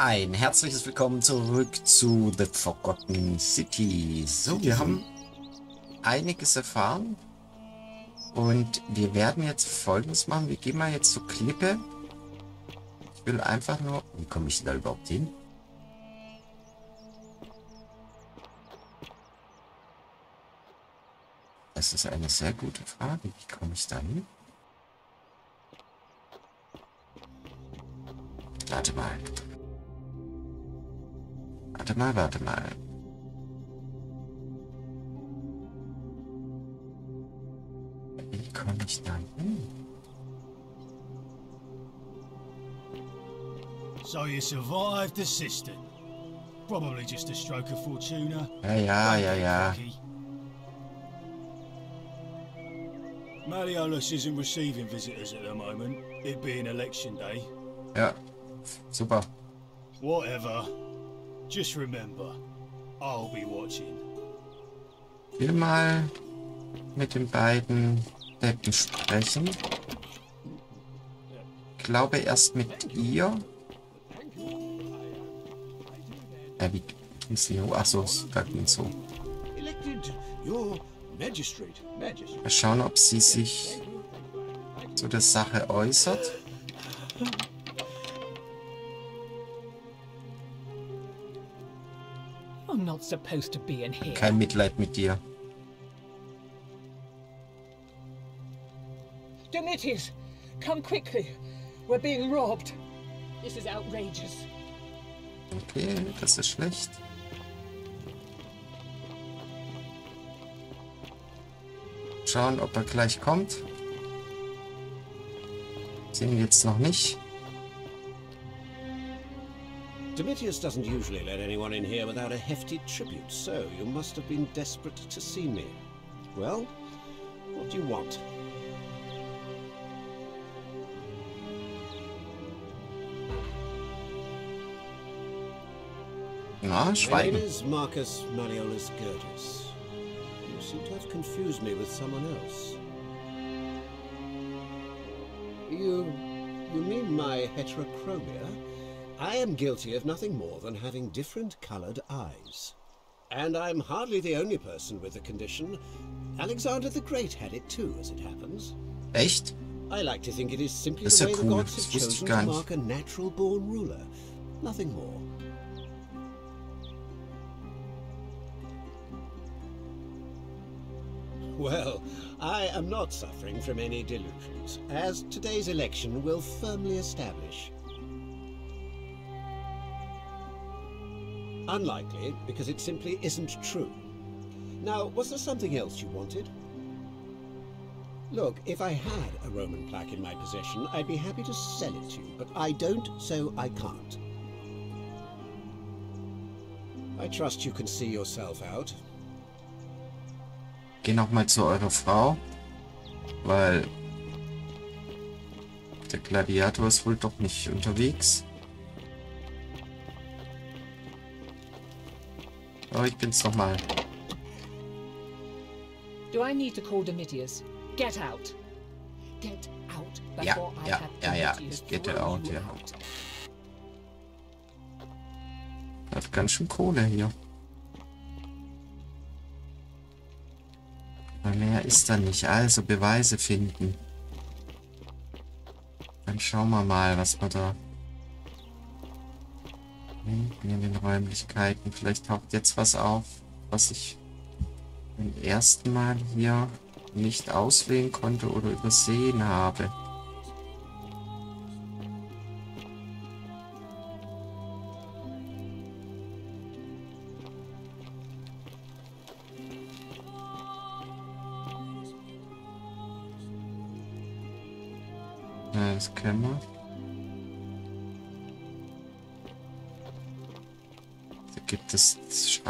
Ein herzliches Willkommen zurück zu The Forgotten City. So, wir haben einiges erfahren und wir werden jetzt folgendes machen. Wir gehen mal jetzt zur Klippe. Ich will einfach nur... Wie komme ich da überhaupt hin? Das ist eine sehr gute Frage. Wie komme ich da hin? Warte mal. Warte mal, warte mal. Wie komme ich da hin? So you survived the cistern. Probably just a stroke of fortuna. Yeah, yeah, yeah, yeah. Malleolus isn't receiving visitors at the moment, it being election day. Ja, super. Whatever. Just remember, I'll be watching. Ich will mal mit den beiden Deppen sprechen. Ich glaube erst mit ihr. Ja, wie ging sie hoch? Achso, da ging so. Elected your magistrate. Magistrate. Mal schauen, ob sie sich zu der Sache äußert. Not supposed to be in here. Kein Mitleid mit dir. Domitius, come quickly. We're being robbed. This is outrageous. Okay, das ist schlecht. Schauen, ob er gleich kommt. Sehen wir jetzt noch nicht. Domitius doesn't usually let anyone in here without a hefty tribute, so you must have been desperate to see me. Well, what do you want? Na, My name schweigen. is Marcus Malleolus Gertus. You seem to have confused me with someone else. You... you mean my heterochromia? I am guilty of nothing more than having different coloured eyes. And I'm hardly the only person with the condition. Alexander the Great had it too, as it happens. Echt? I like to think it is simply Das the ja way cool. the gods have chosen to mark a natural-born ruler. Nothing more. Well, I am not suffering from any delusions, as today's election will firmly establish. Unlikely, because it simply isn't true. Now, was there something else you wanted? Look, if I had a Roman plaque in my possession, I'd be happy to sell it to you, but I don't, so I can't. I trust you can see yourself out. Geh noch mal zu eurer Frau. Weil der Gladiator ist wohl doch nicht unterwegs. Oh, ich bin's noch mal. Do I need to call Domitius? Get out. Get out Ja, before I ja, ja, ja. Domitius Get out, ja. Hat ganz schön Kohle hier. Aber mehr ist da nicht. Also Beweise finden. Dann schauen wir mal, was wir da hinten in den Räumlichkeiten. Vielleicht taucht jetzt was auf, was ich beim ersten Mal hier nicht auswählen konnte oder übersehen habe.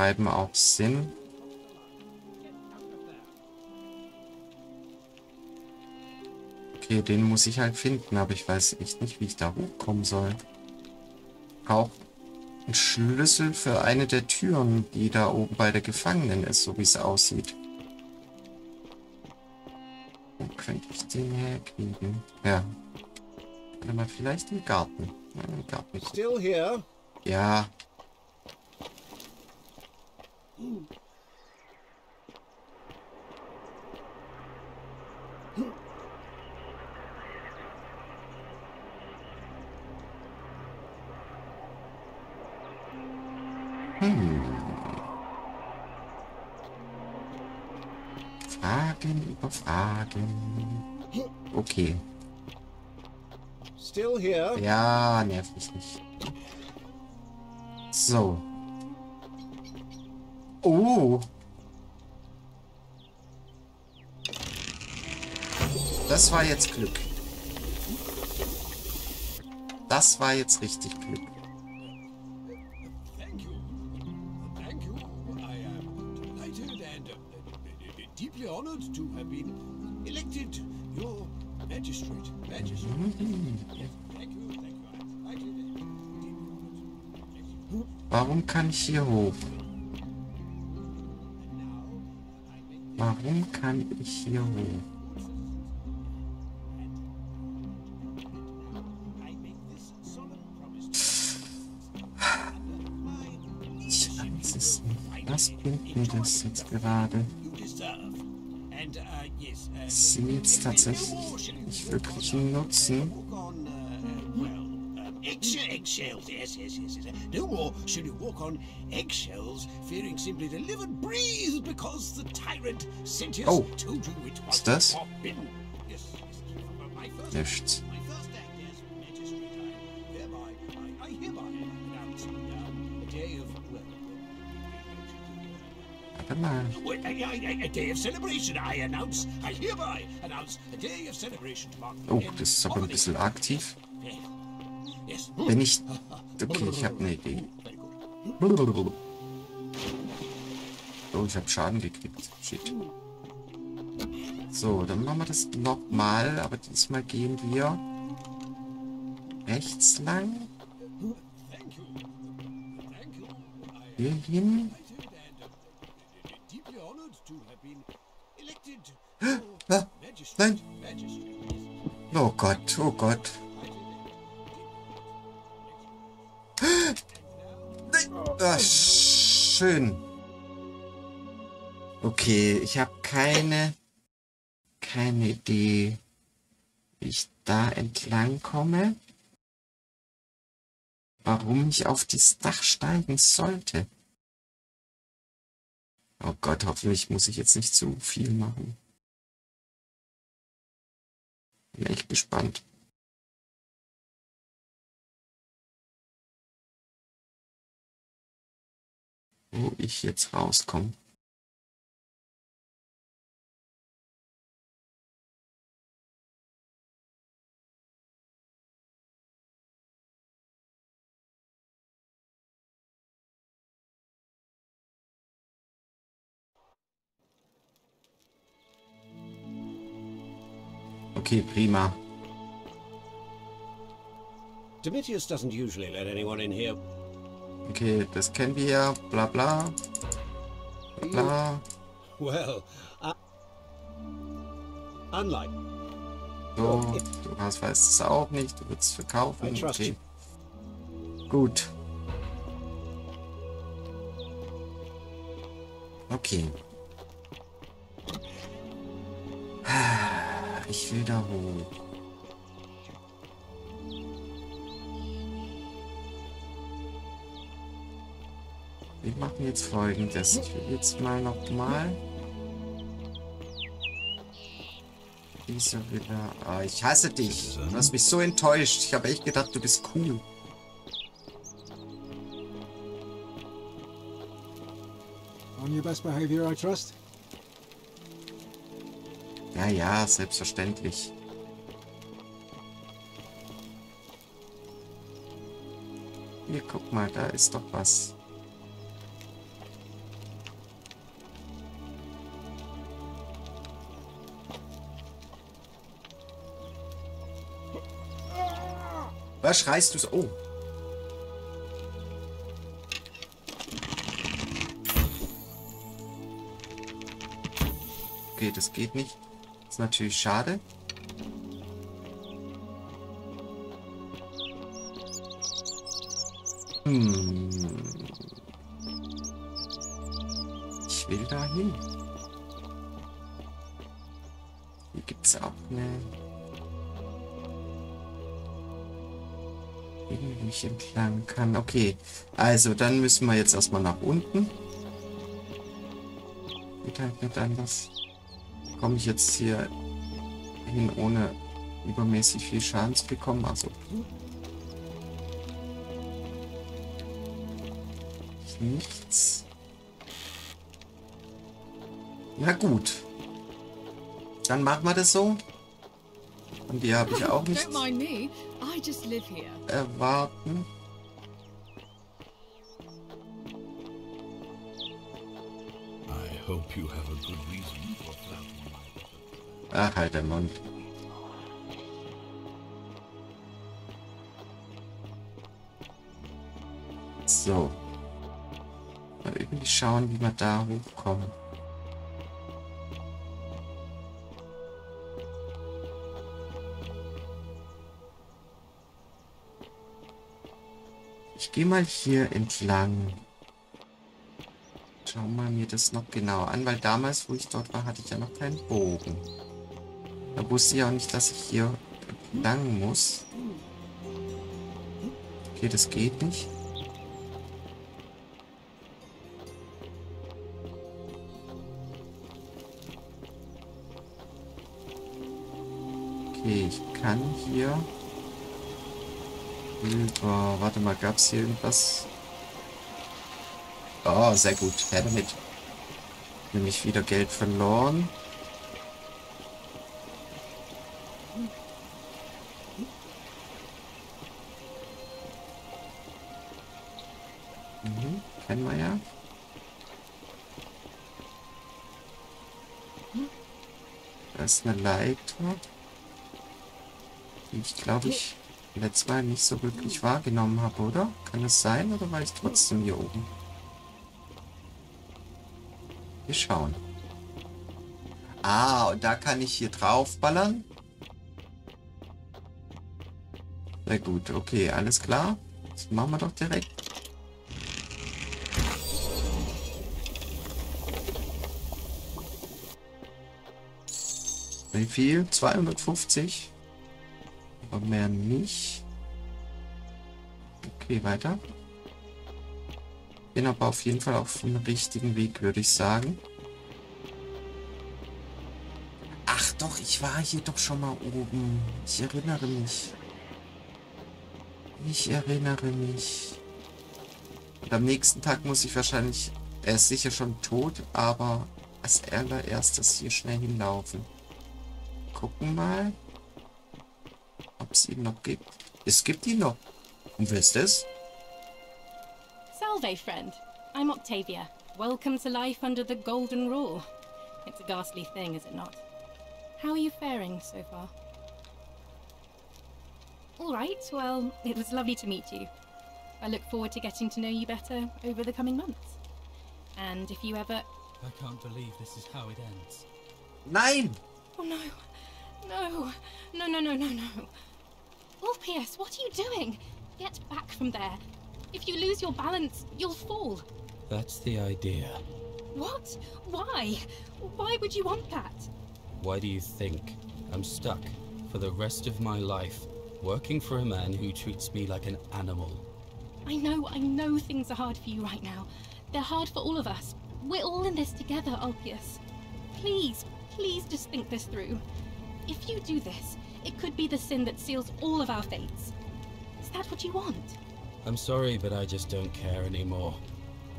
Schreiben auch Sinn. Okay, den muss ich halt finden, aber ich weiß echt nicht, wie ich da hochkommen soll. Auch einen Schlüssel für eine der Türen, die da oben bei der Gefangenen ist, so wie es aussieht. Wo könnte ich den herkriegen? Ja. Warte mal, vielleicht im Garten. Im Garten. Still here? Ja. Hm. Fragen über Fragen. Okay. Still here? Ja, nerv mich nicht. So. Oh. Das war jetzt Glück. Das war jetzt richtig Glück. Warum kann ich hier hoch? Warum kann ich hier hoch? Was bringt mir das jetzt gerade? Ich sehe jetzt tatsächlich nicht wirklich einen Nutzen. eggshells, yes, yes, yes, yes. No more should you walk on eggshells, fearing simply to live and breathe because the tyrant Sentius Oh. told you it was Ist das? forbidden. Yes, Nichts. Oh, das ist aber ein bisschen aktiv. Wenn ich... Okay, ich habe eine Idee. Oh, ich habe Schaden gekriegt. Shit. So, dann machen wir das nochmal, aber diesmal gehen wir rechts lang. Hier hin. Nein. Magistrate. Oh Gott, oh Gott. Ah, schön. Okay, ich habe keine, keine Idee, wie ich da entlang komme. Warum ich auf das Dach steigen sollte. Oh Gott, hoffentlich muss ich jetzt nicht zu viel machen. Bin echt gespannt. Wo ich jetzt rauskomme. Okay, prima. Domitius doesn't usually let anyone in here. Okay, das kennen wir ja. Bla bla. Bla. Well, uh, unlike So, du hast, weißt es auch nicht. Du willst es verkaufen. Okay. Gut. Okay. Ich will da hoch. Wir machen jetzt folgendes. Ich will jetzt mal noch mal diese wieder. Ah, ich hasse dich. Du hast mich so enttäuscht. Ich habe echt gedacht, du bist cool. On your best behavior, I trust? Ja, ja, selbstverständlich. Hier, guck mal, da ist doch was. Was schreist du so? Oh. Okay, das geht nicht. Ist natürlich schade. Hm. Ich will da hin. Hier gibt es auch eine... Irgendwie ich entlang kann. Okay, also dann müssen wir jetzt erstmal nach unten. Geht halt nicht anders. Komme ich jetzt hier hin, ohne übermäßig viel Schaden zu bekommen? Also nichts. Na gut. Dann machen wir das so. Und die habe ich auch nicht erwarten. I hope you have a good reason for my Ach, halt den Mund. So. Mal irgendwie schauen, wie wir da hochkommen. Ich gehe mal hier entlang. Schau mal mir das noch genau an, weil damals, wo ich dort war, hatte ich ja noch keinen Bogen. Da wusste ich auch nicht, dass ich hier lang muss. Okay, das geht nicht. Okay, ich kann hier über... Warte mal, gab es hier irgendwas? Oh, sehr gut. Her damit. Nämlich wieder Geld verloren. Leiter. Die ich glaube ich letztes Mal nicht so wirklich wahrgenommen habe, oder? Kann es sein oder war ich trotzdem hier oben? Wir schauen. Ah, und da kann ich hier drauf ballern. Sehr gut, okay, alles klar. Das machen wir doch direkt. Wie viel? 250? Aber mehr nicht. Okay, weiter. Bin aber auf jeden Fall auf dem richtigen Weg, würde ich sagen. Ach doch, ich war hier doch schon mal oben. Ich erinnere mich. Ich erinnere mich. Und am nächsten Tag muss ich wahrscheinlich... Er ist sicher schon tot, aber als allererstes hier schnell hinlaufen. Gucken mal, ob es ihn noch gibt. Es gibt ihn noch. Und wer ist das? Salve, friend. I'm Octavia. Welcome to life under the Golden Rule. It's a ghastly thing, is it not? How are you faring so far? All right, well, it was lovely to meet you. I look forward to getting to know you better over the coming months. And if you ever. I can't believe this is how it ends. Nein! Oh no! No! No, no, no, no, no! Oh, Ulpius, what are you doing? Get back from there. If you lose your balance, you'll fall. That's the idea. What? Why? Why would you want that? Why do you think I'm stuck for the rest of my life working for a man who treats me like an animal? I know, I know things are hard for you right now. They're hard for all of us. We're all in this together, Ulpius. Please, please just think this through. If you do this, it could be the sin that seals all of our fates. Is that what you want? I'm sorry, but I just don't care anymore.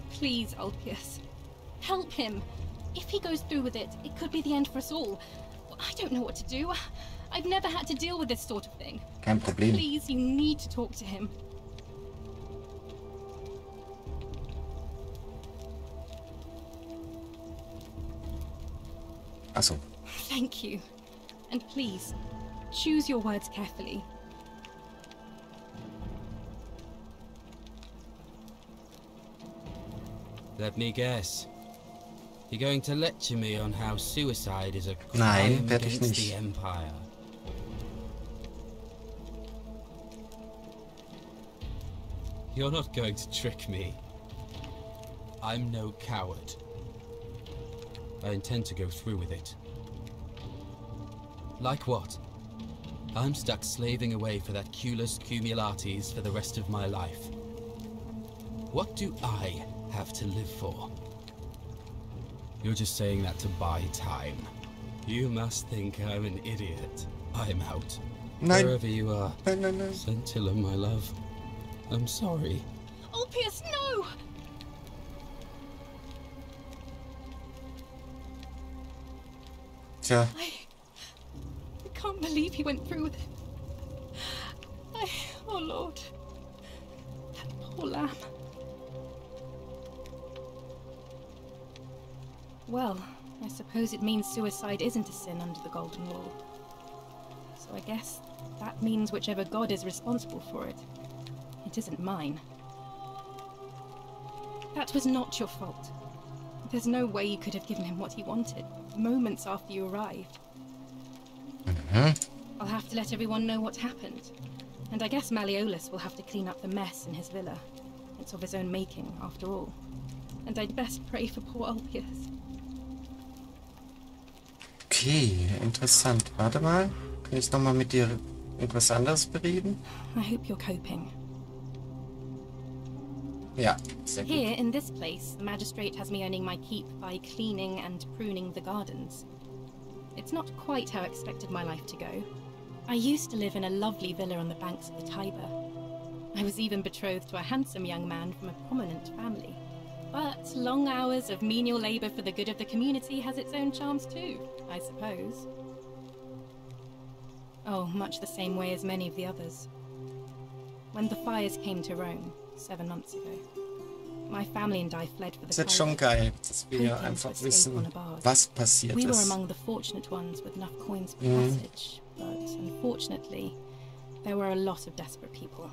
Please, Ulpius. Help him. If he goes through with it, it could be the end for us all. I don't know what to do. I've never had to deal with this sort of thing. Kein Problem. Please, you need to talk to him. Achso. Thank you. And please, choose your words carefully. Let me guess. You're going to lecture me on how suicide is a Nein, crime werd ich against nicht. the Empire. You're not going to trick me. I'm no coward. I intend to go through with it. Like what? I'm stuck slaving away for that culus cumulatis for the rest of my life. What do I have to live for? You're just saying that to buy time. You must think I'm an idiot. I'm out. Nein. Wherever you are. Nein, nein, nein. Scintilla, my love. I'm sorry. Oh, Ulpius, no! Tja, I, I can't believe he went through with it. I, oh Lord, that poor lamb. Well, I suppose it means suicide isn't a sin under the Golden Law. So I guess that means whichever god is responsible for it. It isn't mine. That was not your fault. There's no way you could have given him what he wanted, moments after you arrived. I'll have to let everyone know what happened. And I guess Malleolus will have to clean up the mess in his villa. It's of his own making, after all. And I'd best pray for poor Ulpius. okay, interessant. Warte mal. Kann ich nochmal mit dir irgendwas anderes bereden? I hope you're coping. Yeah. Here, in this place, the magistrate has me earning my keep by cleaning and pruning the gardens. It's not quite how I expected my life to go. I used to live in a lovely villa on the banks of the Tiber. I was even betrothed to a handsome young man from a prominent family. But long hours of menial labour for the good of the community has its own charms too, I suppose. Oh, much the same way as many of the others. When the fires came to Rome, seven months ago, my family and I fled for the ist jetzt schon geil, dass wir einfach wissen, was passiert We were among the fortunate ones with enough coins for Mm. passage, but unfortunately, there were a lot of desperate people,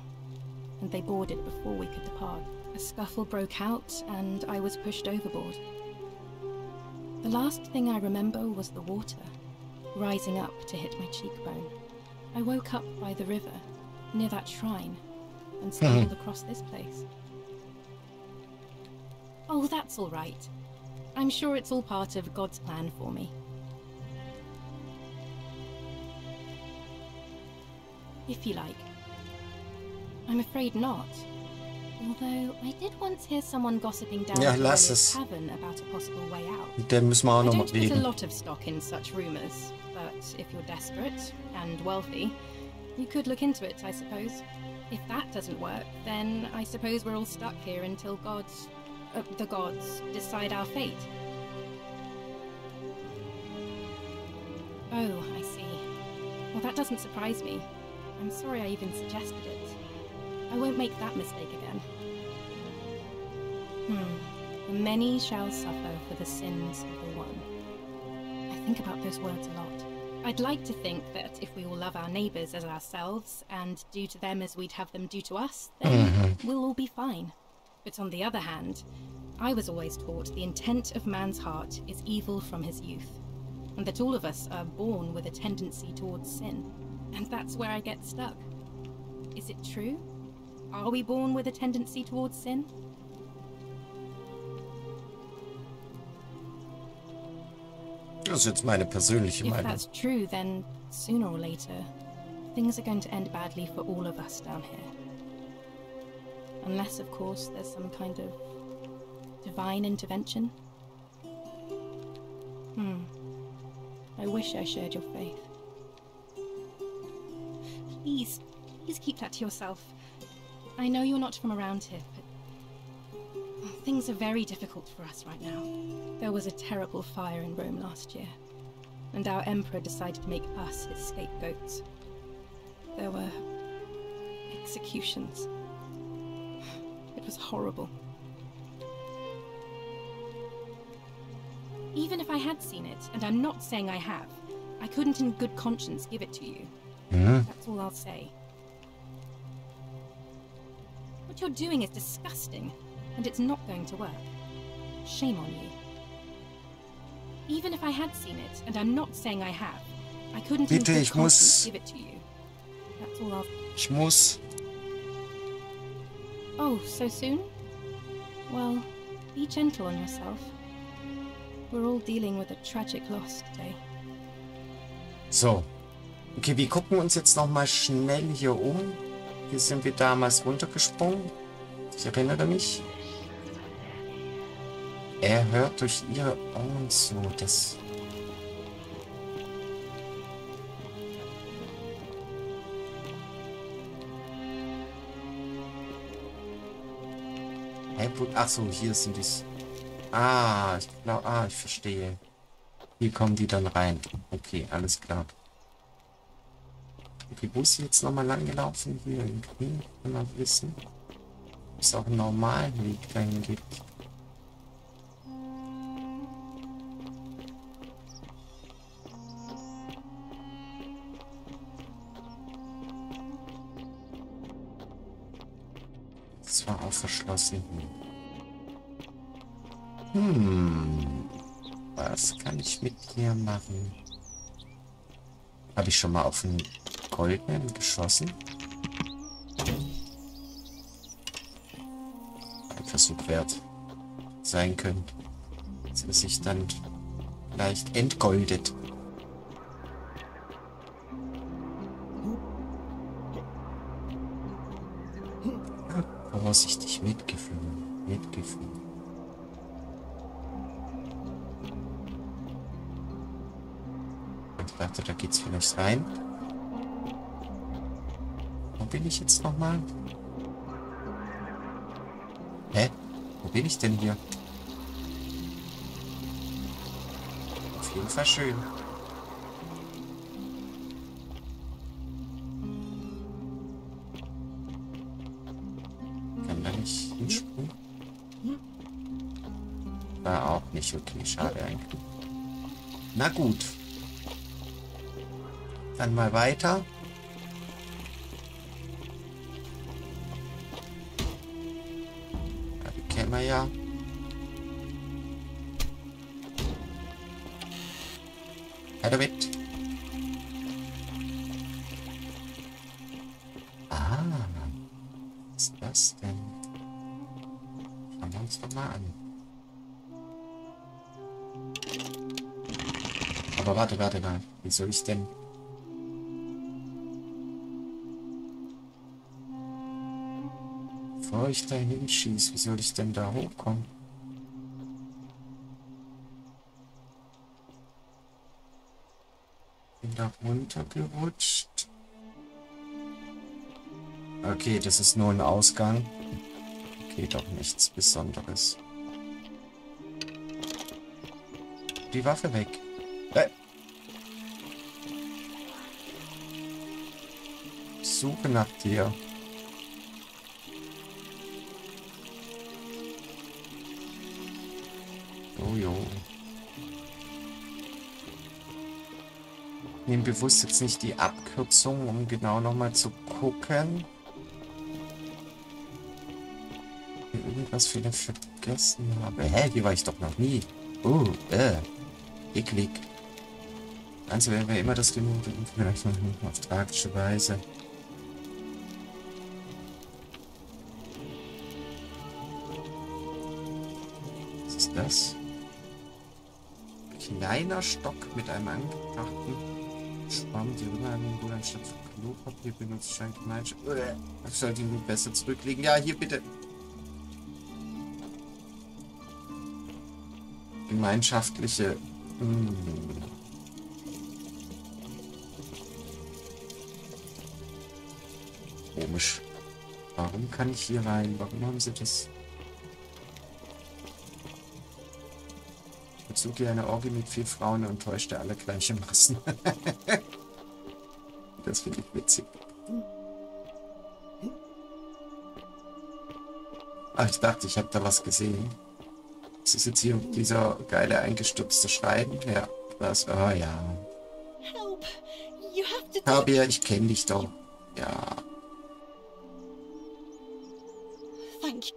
and they boarded before we could depart. A scuffle broke out, and I was pushed overboard. The last thing I remember was the water, rising up to hit my cheekbone. I woke up by the river, near that shrine, and stumbled across this place. Oh, that's all right. I'm sure it's all part of God's plan for me. If you like. I'm afraid not. Although I did once hear someone gossiping down at the lass Royal es. tavern about a possible way out. Mit der müssen wir auch I don't put a lot of stock in such rumours, but if you're desperate and wealthy, you could look into it, I suppose. If that doesn't work, then I suppose we're all stuck here until gods, uh, the gods, decide our fate. Oh, I see. Well, that doesn't surprise me. I'm sorry I even suggested it. I won't make that mistake again. Hmm. The many shall suffer for the sins of the one. I think about those words a lot. I'd like to think that if we all love our neighbours as ourselves and do to them as we'd have them do to us, then we'll all be fine. But on the other hand, I was always taught the intent of man's heart is evil from his youth, and that all of us are born with a tendency towards sin. And that's where I get stuck. Is it true? Are we born with a tendency towards sin? Das ist jetzt meine persönliche If that's true, then sooner or later, things are going to end badly for all of us down here. Unless, of course, there's some kind of divine intervention. Hmm. I wish I shared your faith. Please, please keep that to yourself. I know you're not from around here, but things are very difficult for us right now. There was a terrible fire in Rome last year, and our emperor decided to make us his scapegoats. There were executions. It was horrible. Even if I had seen it, and I'm not saying I have, I couldn't in good conscience give it to you. Mhm. That's all I'll say. What you're doing is disgusting, and it's not going to work. Shame on you. Even if I had seen it, and I'm not saying I have, I couldn't in good conscience muss- give it to you. That's all I'll Ich muss. Oh, so soon? Well, be gentle on yourself. We're all dealing with a tragic loss today. So. Okay, wir gucken uns jetzt nochmal schnell hier um. Hier sind wir damals runtergesprungen. Ich erinnere mich. Er hört durch ihre Ohren zu. Das. Wo- Ach so, hier sind die. Ah, ich glaube, ah, ich verstehe. Hier kommen die dann rein. Okay, alles klar. Okay, wo ist sie jetzt nochmal lang gelaufen? Hier im Knie, kann man wissen. Ob es auch einen normalen Weg dahin gibt. Verschlossen. Hm. Was kann ich mit dir machen? Habe ich schon mal auf einen goldenen geschossen? Ein Versuch wert sein können. Dass er sich dann vielleicht entgoldet. Vorsichtig, Mitgefühl. Mitgefühl. Ich dachte, da geht's vielleicht rein. Wo bin ich jetzt nochmal? Hä? Wo bin ich denn hier? Auf jeden Fall schön. Nicht. Okay, schade eigentlich. Na gut. Dann mal weiter. Ja, die kennen wir ja. Her damit. Ah. Was ist das denn? Schauen wir uns doch mal an. Aber warte, warte mal. Wie soll ich denn... Bevor ich da hinschieße, wie soll ich denn da hochkommen? Bin da runtergerutscht. Okay, das ist nur ein Ausgang. Okay, doch nichts Besonderes. Die Waffe weg. Suche nach dir. Oh jo. Ich nehme bewusst jetzt nicht die Abkürzung, um genau nochmal zu gucken. Ich Irgendwas vielleicht vergessen habe. Hä, hier war ich doch noch nie. Oh, äh. Eklig. Also werden wir immer das genug, vielleicht auf tragische Weise. Das? Kleiner Stock mit einem angebrachten Schwamm, die Rübereinigung wohl anstatt für Klopapier benutzt, scheint Gemeinschaft. Ich sollte ihn besser zurücklegen. Ja, hier bitte. Gemeinschaftliche. Hm. Komisch. Warum kann ich hier rein? Warum haben sie das? Besuche eine Orgie mit vier Frauen und täuschte alle gleichermaßen. das finde ich witzig. Ah, ich dachte, ich habe da was gesehen. Das ist jetzt hier dieser geile eingestürzte Schrein. Ja, das. Ah ja. Help! You have to ich kenne dich doch. Ja. Thank you.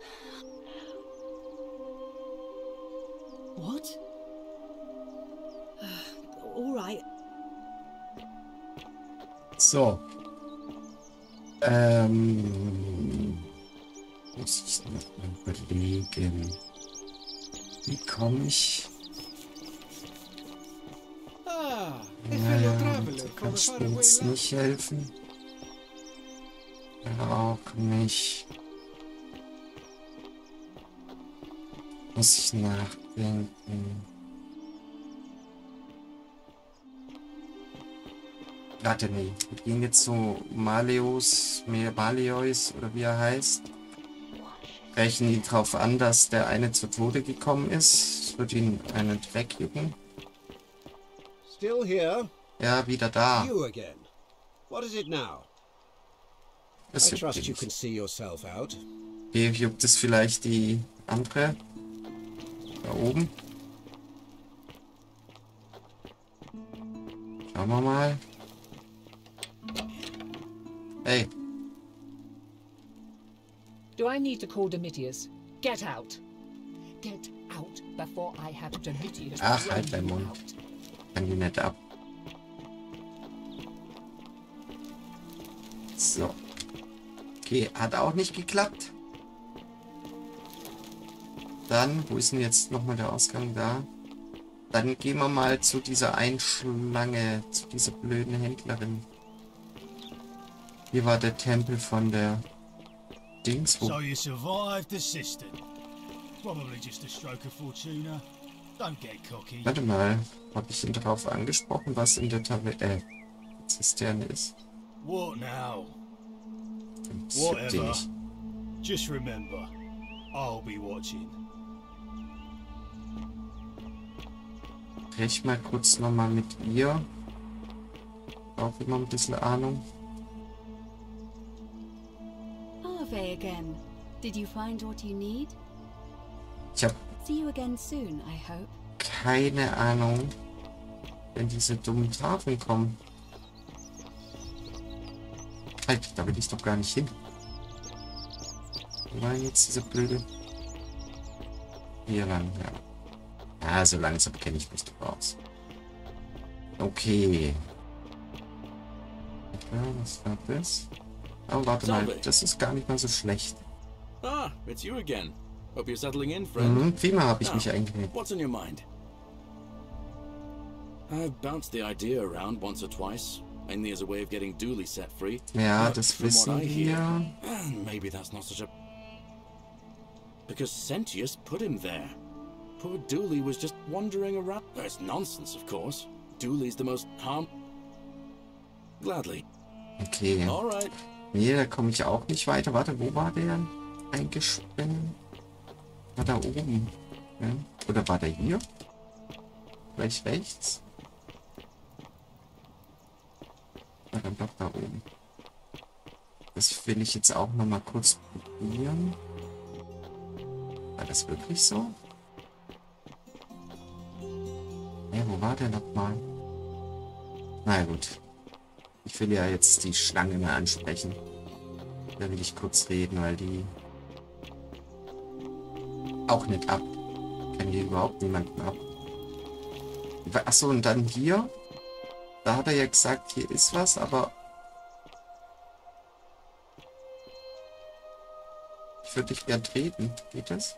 What? So. Ähm. Muss ich noch mal überlegen. Wie komme ich? Ah, Naja, du kannst mir jetzt nicht helfen. Auch nicht. Muss ich nachdenken. Warte, nee. Wir gehen jetzt zu Maleus, Maleus oder wie er heißt. Rechnen ihn drauf an, dass der eine zu Tode gekommen ist. Es wird ihn einen Dreck jucken. Still here? Ja, wieder da. You again. What is it now? Das I juckt trust ihn you nicht. can see yourself out. Hier juckt es vielleicht die andere. Da oben. Schauen wir mal. Hey, Do I need to call Domitius? Get out. Get out before I have Domitius. Ach, halt you Mund. kann die nicht ab. So. Okay, hat auch nicht geklappt. Dann, wo ist denn jetzt nochmal der Ausgang da? Dann gehen wir mal zu dieser Einschlange, zu dieser blöden Händlerin. Hier war der Tempel von der Dings. So you survived the cistern. Probably just a stroke of fortuna. Don't get cocky. Warte mal, habe ich ihn darauf angesprochen, was in der Taverne, äh, Zisterne ist? What now? Whatever. Just remember, I'll be watching. Sprech mal kurz nochmal mit ihr. Auch immer ein bisschen Ahnung. Arve again. Did you find what you need? Ich habe See you again soon, I hope. keine Ahnung, wenn diese dummen Tafeln kommen. Halt, da will ich doch gar nicht hin. Wo war jetzt diese blöde... Hier lang, ja. Ja, so langsam kenne ich mich doch aus. Okay. Ja, was war das? Oh, warte mal, das ist gar nicht mal so schlecht. Ah, it's you again. Hope you're settling in, friend. Mhm, prima habe ich mich eingelebt. What's on your mind? I've bounced the idea around once or twice, mainly as a way of getting Dooley set free. Ja, das wissen wir. maybe that's not such a. Because Sentius put him there. Poor Dooley was just wandering around. It's nonsense, of course. Dooley's the most harm. Gladly. Okay. All right. Nee, da komme ich auch nicht weiter. Warte, wo war der eingesperrt? War da oben. Ja? Oder war der hier? Vielleicht rechts? War dann doch da oben. Das will ich jetzt auch noch mal kurz probieren. War das wirklich so? Ja, wo war der noch mal? Na gut. Ich will ja jetzt die Schlange mal ansprechen. Da will ich kurz reden, weil die auch nicht ab. Kann hier überhaupt niemanden ab. Achso, und dann hier. Da hat er ja gesagt, hier ist was, aber... Ich würde dich gern treten. Geht das?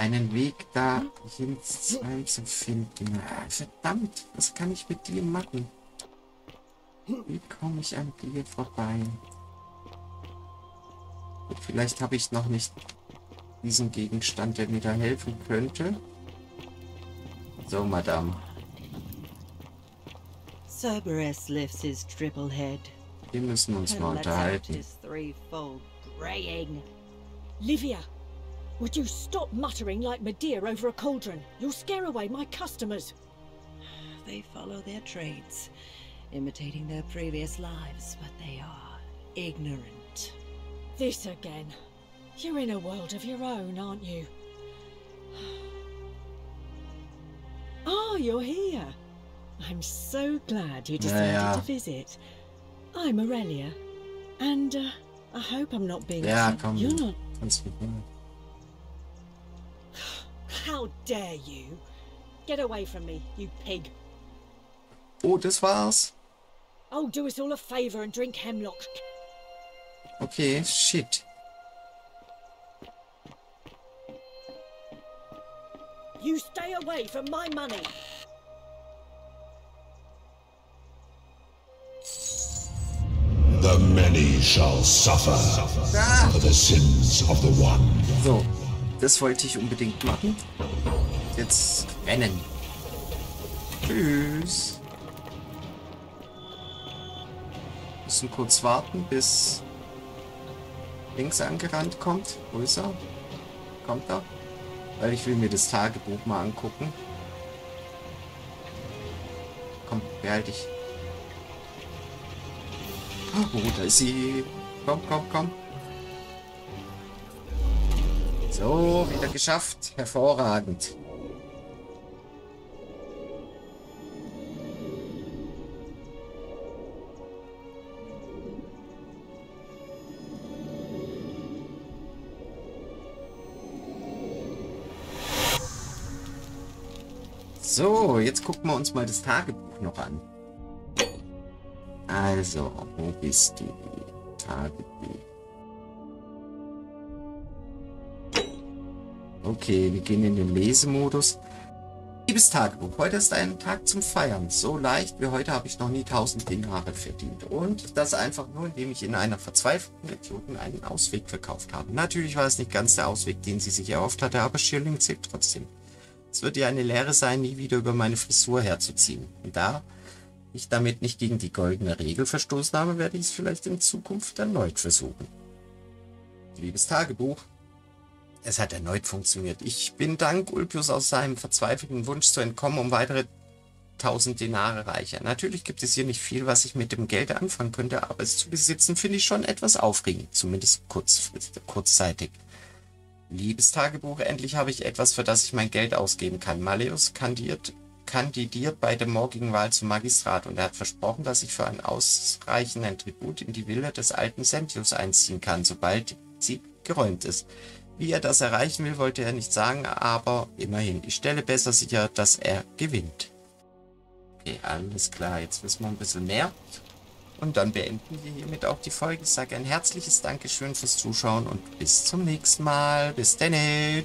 Einen Weg da hin zu finden. Ah, verdammt, was kann ich mit dir machen? Wie komme ich an dir vorbei? Vielleicht habe ich noch nicht diesen Gegenstand, der mir da helfen könnte. So, Madame. Cerberus lifts his triple head Wir müssen uns mal unterhalten. Livia, would you stop muttering like Medea over a cauldron? You'll scare away my customers. They follow their trades, imitating their previous lives, but they are ignorant. This again. You're in a world of your own, aren't you? Ah, you're here. I'm so glad you decided ja. to visit. I'm Aurelia, and uh, I hope I'm not being. Ja, too- komm. You're not. Kannst mit mir. How dare you? Get away from me, you pig. Oh, das war's. Oh, do us all a favour and drink hemlock. Okay, shit. You stay away from my money. The many shall suffer for the sins of the one. So, das wollte ich unbedingt machen. Jetzt rennen. Tschüss. Müssen kurz warten, bis links angerannt kommt. Wo ist er? Kommt er? Weil ich will mir das Tagebuch mal angucken. Komm, behalte ich. Oh, da ist sie. Komm, komm, komm. So, wieder geschafft. Hervorragend. So, jetzt gucken wir uns mal das Tagebuch noch an. Also, wo bist du? Tagebuch. Okay, wir gehen in den Lesemodus. Liebes Tagebuch, heute ist ein Tag zum Feiern. So leicht wie heute habe ich noch nie 1000 Dinare verdient. Und das einfach nur, indem ich in einer verzweifelten Idioten einen Ausweg verkauft habe. Natürlich war es nicht ganz der Ausweg, den sie sich erhofft hatte, aber Schilling zählt trotzdem. Es wird ihr eine Lehre sein, nie wieder über meine Frisur herzuziehen. Und da ich damit nicht gegen die goldene Regel verstoßen habe, werde ich es vielleicht in Zukunft erneut versuchen. Liebes Tagebuch. Es hat erneut funktioniert. Ich bin dank Ulpius aus seinem verzweifelten Wunsch zu entkommen um weitere 1000 Denare reicher. Natürlich gibt es hier nicht viel, was ich mit dem Geld anfangen könnte, aber es zu besitzen finde ich schon etwas aufregend, zumindest kurz, kurzzeitig. Liebes Tagebuch, endlich habe ich etwas, für das ich mein Geld ausgeben kann. Maleus kandidiert, kandidiert bei der morgigen Wahl zum Magistrat und er hat versprochen, dass ich für einen ausreichenden Tribut in die Villa des alten Sentius einziehen kann, sobald sie geräumt ist. Wie er das erreichen will, wollte er nicht sagen, aber immerhin. Ich stelle besser sicher, dass er gewinnt. Okay, alles klar. Jetzt wissen wir ein bisschen mehr. Und dann beenden wir hiermit auch die Folge. Ich sage ein herzliches Dankeschön fürs Zuschauen und bis zum nächsten Mal. Bis dann.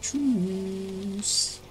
Tschüss.